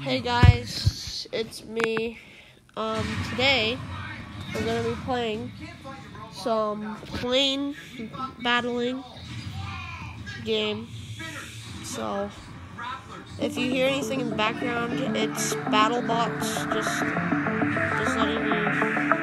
Hey guys, it's me. Um, today we're gonna be playing some plane battling game. So if you hear anything in the background, it's BattleBots. Just, just letting you.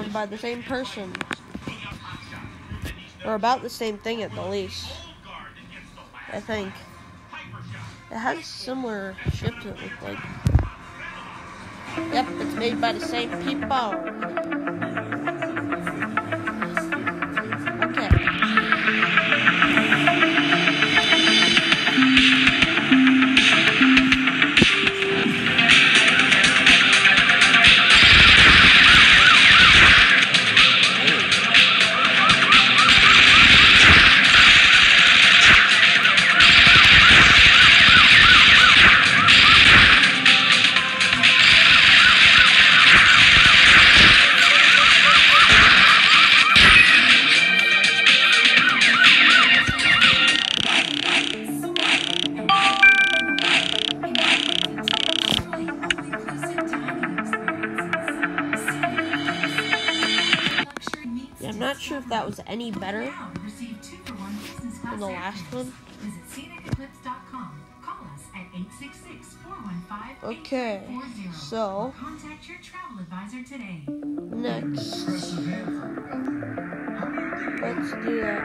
One by the same person. Or about the same thing at the least. I think. It has similar ships it looks like. Yep, it's made by the same people. That was any better than the last one. Visit sceniceclips.com. Call us at 866-415-8440. Okay, so Contact your travel advisor today. next, let's do that.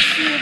Thank you.